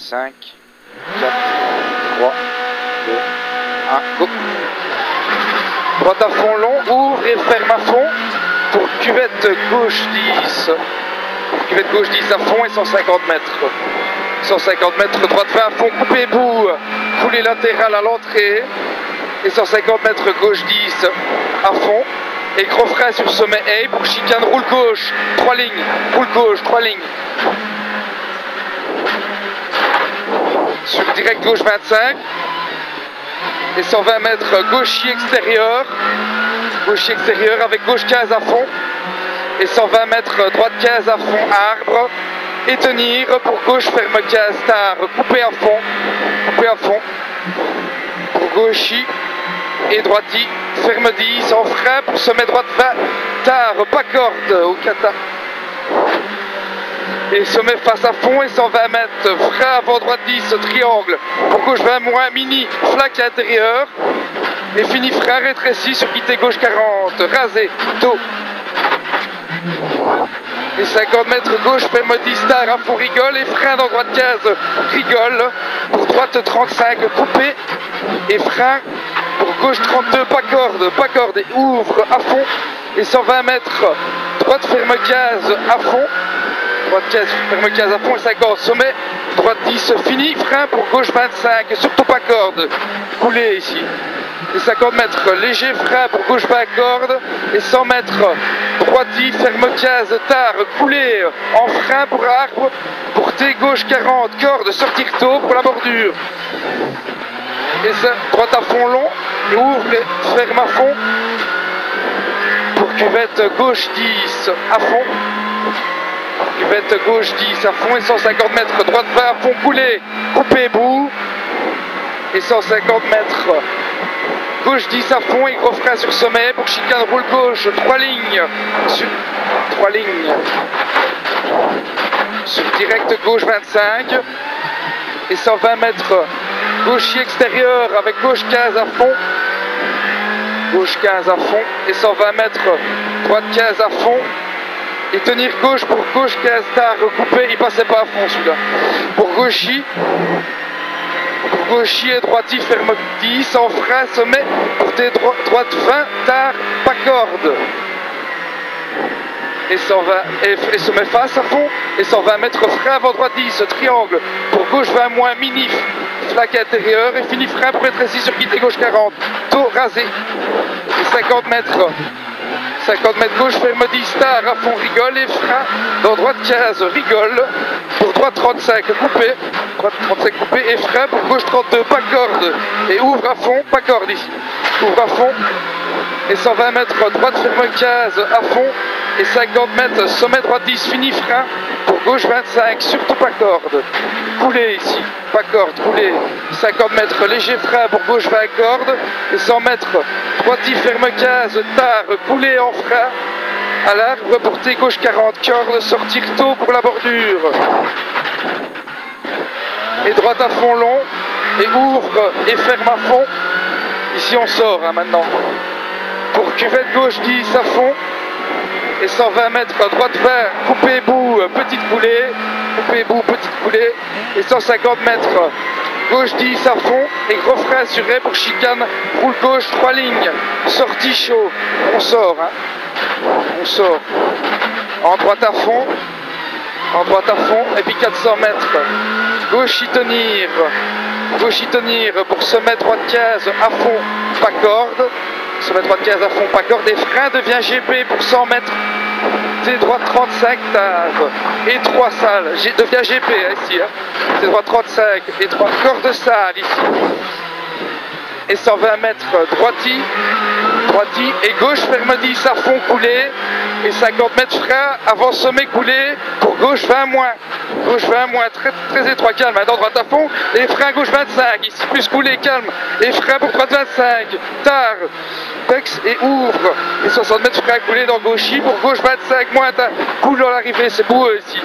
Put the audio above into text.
5, 4, 3, 2, 1, go. Droite à fond long, ouvre et ferme à fond pour cuvette gauche 10. Cuvette gauche 10 à fond et 150 mètres. 150 mètres droite 20 à fond, coupé bout, coulée latérale à l'entrée. Et 150 mètres gauche 10 à fond. Et gros frein sur sommet A pour chicane roule gauche, 3 lignes, roule gauche, 3 lignes. Sur direct gauche 25. Et 120 mètres gaucher extérieur. Gaucher extérieur avec gauche 15 à fond. Et 120 mètres droite 15 à fond, arbre. Et tenir pour gauche ferme 15 tard, couper à fond. Couper à fond. Pour gauchi et droiti, ferme 10 en frein pour sommet droite 20 tard, pas corde au kata. Et sommet face à fond et 120 mètres, frein avant droite 10, triangle, pour gauche 20 moins, mini, flaque intérieur. Et fini frein rétréci sur quitter gauche 40, rasé, tôt. Et 50 mètres gauche, 10 star à fond rigole et frein dans droite 15, rigole. Pour droite 35, coupé et frein pour gauche 32, pas corde, pas corde et ouvre à fond. Et 120 mètres, droite ferme 15 à fond. Droite 15, ferme 15 à fond et 50, sommet, droite 10, fini, frein pour gauche 25, surtout pas corde, coulé ici. Et 50 mètres, léger frein pour gauche pas corde, et 100 mètres, droite 10, ferme 15, tard, coulé, en frein pour arbre, pour T gauche 40, corde, sortir tôt pour la bordure. Et ça, droite à fond long, ouvre ferme à fond, pour cuvette gauche 10 à fond. Cuvette gauche 10 à fond et 150 mètres, droite 20 à fond, coulé, coupé bout. Et 150 mètres, gauche 10 à fond et gros frein sur sommet pour chicane roule gauche, 3 lignes. Sur 3 lignes. Sur direct gauche 25 et 120 mètres, gaucher extérieur avec gauche 15 à fond. Gauche 15 à fond et 120 mètres, droite 15 à fond et tenir gauche pour gauche 15 tard recoupé, il passait pas à fond celui-là. Pour gauchi, pour gauchi et droiti ferme 10 en frein sommet, pour tes dro droite 20 tard pas corde. Et 120 et, et sommet face à fond et 120 mètres frein avant droite 10 triangle pour gauche 20 moins mini flaque intérieur et fini frein pour être ici sur quitter gauche 40 taux rasé et 50 mètres 50 mètres gauche, 10 star à fond rigole et frein dans droite 15 rigole. Pour droite 35 coupé, droite 35 coupé et frein pour gauche 32 pas corde et ouvre à fond, pas corde ici, ouvre à fond. Et 120 mètres droite ferme 15 à fond. Et 50 mètres sommet droite 10 fini frein gauche 25 surtout pas corde. Coulé ici pas corde coulé 50 mètres léger frein pour gauche 20 corde et 100 mètres droite 10 ferme 15 tard coulé en frein. À l'arbre porté gauche 40 corde sortir tôt pour la bordure. Et droite à fond long et ouvre et ferme à fond. Ici on sort hein, maintenant. Pour cuvette gauche 10 à fond et 120 mètres droite 20 coupé bout petite coulée. Coupé bout petite coulée. Et 150 mètres gauche 10 à fond et gros frein assuré pour chicane roule gauche 3 lignes. Sortie chaud. On sort hein. on sort. En droite à fond. En droite à fond. Et puis 400 mètres. Gauche y tenir. Gauche y tenir pour sommet droite 15 à fond. Pas corde sommet droite 15 à fond pas corde et frein devient GP pour 100 mètres T droite 35 tard et 3 salles. Devient GP ici hein. T droite 35 et 3 cordes salles ici et 120 mètres droiti droiti et gauche. Ferme 10 à fond coulé et 50 mètres frein avant sommet coulé pour gauche 20 moins. Gauche 20 moins. Très, très étroit calme. Maintenant droite à fond. Et frein gauche 25 ici plus coulé calme. Et frein pour droite 25 tard. Pex et ouvre. Et 60 mètres frein coulé dans gauchy pour gauche 25 moins tard coule dans l'arrivée. C'est boueux ici